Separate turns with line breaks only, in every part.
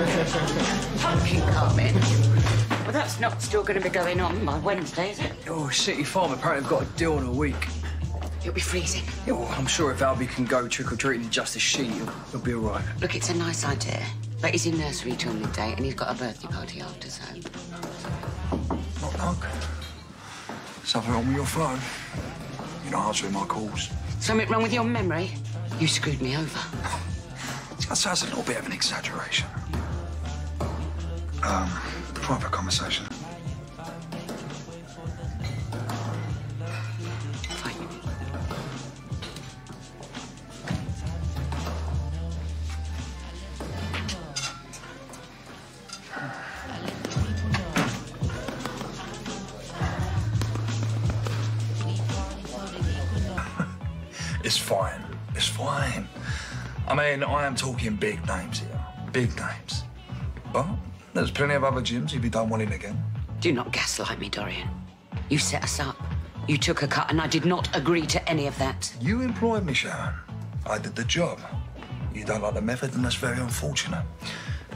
Pumpkin carving. Well, that's not still going to be going on by Wednesday, is it?
Oh, City Farm apparently have got a deal in a week.
It'll be freezing.
Yeah, well, I'm sure if Albie can go trick or treating just a sheet, he'll, he'll be all right.
Look, it's a nice idea. But he's in nursery till midday and he's got a birthday party after, so.
Knock, knock. Something wrong with your phone? You're not answering my calls.
Something wrong with your memory? You screwed me over.
That sounds a little bit of an exaggeration. Um, private conversation. It's fine. It's fine. I mean, I am talking big names here. Big names. But there's plenty of other gyms if you don't want in again.
Do not gaslight me, Dorian. You set us up. You took a cut, and I did not agree to any of that.
You employed me, Sharon. I did the job. You don't like the method, and that's very unfortunate.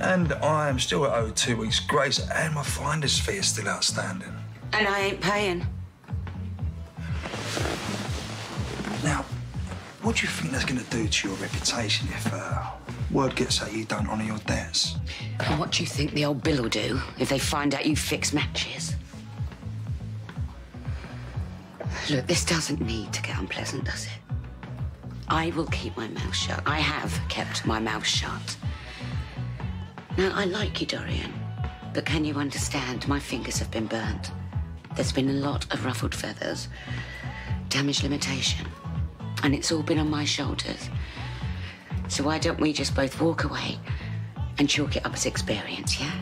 And I am still owed two weeks' grace, and my finder's fee is still outstanding.
And I ain't paying.
Now, what do you think that's going to do to your reputation if uh, word gets out you don't honour your debts?
And what do you think the old Bill will do if they find out you fix matches? Look, this doesn't need to get unpleasant, does it? I will keep my mouth shut. I have kept my mouth shut. Now, I like you, Dorian, but can you understand my fingers have been burnt? There's been a lot of ruffled feathers, damage limitation, and it's all been on my shoulders. So why don't we just both walk away and chalk it up as experience, yeah?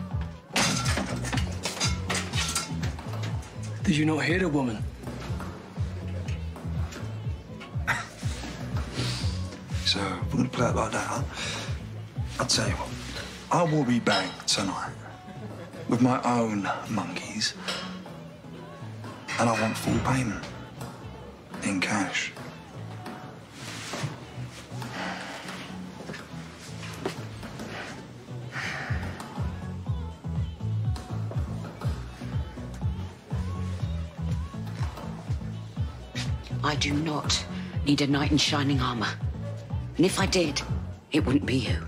Did you not hear the woman?
So, we're going to play it like that, huh? I'll tell you what. I will be back tonight with my own monkeys. And I want full payment in cash.
I do not need a knight in shining armor. And if I did, it wouldn't be you.